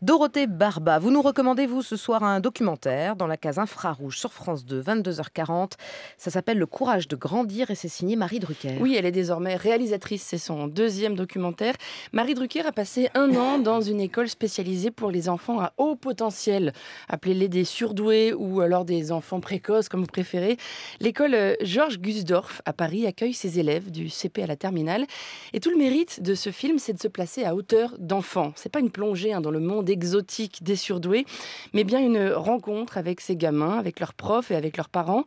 Dorothée Barba, vous nous recommandez, vous, ce soir, un documentaire dans la case infrarouge sur France 2, 22h40. Ça s'appelle Le courage de grandir et c'est signé Marie Drucker. Oui, elle est désormais réalisatrice. C'est son deuxième documentaire. Marie Drucker a passé un an dans une école spécialisée pour les enfants à haut potentiel. Appelez-les des surdoués ou alors des enfants précoces, comme vous préférez. L'école euh, Georges Gusdorf à Paris accueille ses élèves du CP à la terminale. Et tout le mérite de ce film, c'est de se placer à hauteur d'enfants. C'est pas une plongée hein, dans le monde exotique des surdoués, mais bien une rencontre avec ces gamins, avec leurs profs et avec leurs parents.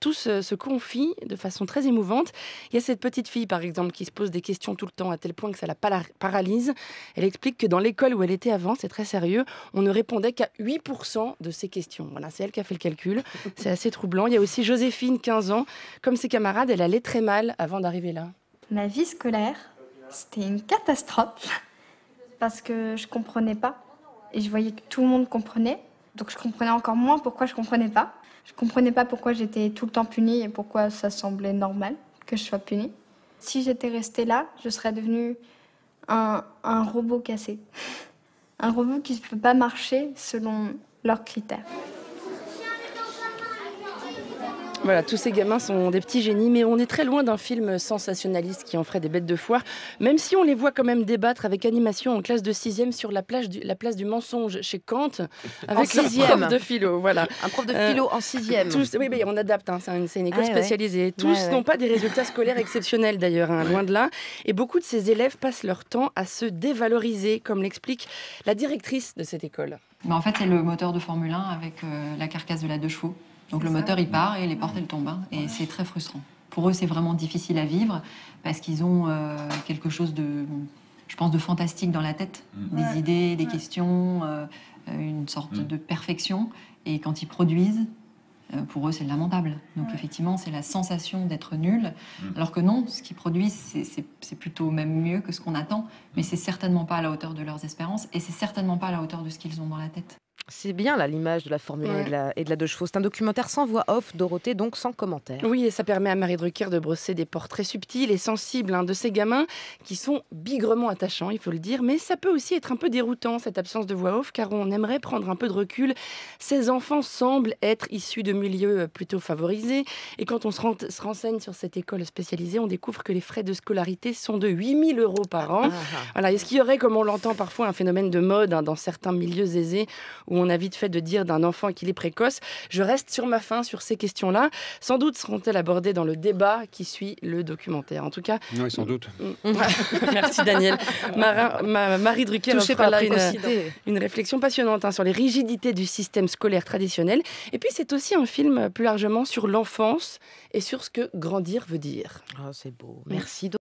Tous se confient de façon très émouvante. Il y a cette petite fille, par exemple, qui se pose des questions tout le temps à tel point que ça la paralyse. Elle explique que dans l'école où elle était avant, c'est très sérieux, on ne répondait qu'à 8% de ses questions. Voilà, c'est elle qui a fait le calcul. C'est assez troublant. Il y a aussi Joséphine, 15 ans. Comme ses camarades, elle allait très mal avant d'arriver là. Ma vie scolaire, c'était une catastrophe parce que je comprenais pas et je voyais que tout le monde comprenait. Donc je comprenais encore moins pourquoi je comprenais pas. Je comprenais pas pourquoi j'étais tout le temps punie et pourquoi ça semblait normal que je sois punie. Si j'étais restée là, je serais devenue un, un robot cassé. Un robot qui ne peut pas marcher selon leurs critères. Voilà, tous ces gamins sont des petits génies, mais on est très loin d'un film sensationnaliste qui en ferait des bêtes de foire, même si on les voit quand même débattre avec animation en classe de sixième sur la, plage du, la place du mensonge chez Kant, avec un prof de philo. Voilà. Un prof de philo en sixième. Tous, oui, on adapte, hein, c'est une, école spécialisée. Tous n'ont pas des résultats scolaires exceptionnels d'ailleurs, hein, loin de là. Et beaucoup de ces élèves passent leur temps à se dévaloriser, comme l'explique la directrice de cette école. Mais en fait, c'est le moteur de Formule 1 avec euh, la carcasse de la deux chevaux. Donc le moteur, il part et les portes, elles tombent. Hein. et c'est très frustrant. Pour eux, c'est vraiment difficile à vivre parce qu'ils ont euh, quelque chose de, je pense, de fantastique dans la tête. Mm. Des idées, des questions, euh, une sorte mm. de perfection. Et quand ils produisent, euh, pour eux, c'est lamentable. Donc effectivement, c'est la sensation d'être nul. Mm. Alors que non, ce qu'ils produisent, c'est plutôt même mieux que ce qu'on attend. Mais c'est certainement pas à la hauteur de leurs espérances et c'est certainement pas à la hauteur de ce qu'ils ont dans la tête. C'est bien là l'image de la Formule 1 et, de la, et de la deux chevaux. C'est un documentaire sans voix off, Dorothée, donc sans commentaire. Oui, et ça permet à Marie Drucker de brosser des portraits subtils et sensibles hein, de ces gamins qui sont bigrement attachants, il faut le dire. Mais ça peut aussi être un peu déroutant, cette absence de voix off, car on aimerait prendre un peu de recul. Ces enfants semblent être issus de milieux euh, plutôt favorisés. Et quand on se, renseigne sur cette école spécialisée, on découvre que les frais de scolarité sont de 8000 euros par an. Ah, ah. Voilà. Est-ce qu'il y aurait, comme on l'entend parfois, un phénomène de mode hein, dans certains milieux aisés où on a vite fait de dire d'un enfant qu'il est précoce. Je reste sur ma faim sur ces questions-là. Sans doute seront-elles abordées dans le débat qui suit le documentaire. En tout cas. Oui, sans doute. Merci Daniel. Marie Drucker a là une, une, réflexion passionnante hein, sur les rigidités du système scolaire traditionnel. Et puis c'est aussi un film plus largement sur l'enfance et sur ce que grandir veut dire. Oh, c'est beau. Merci.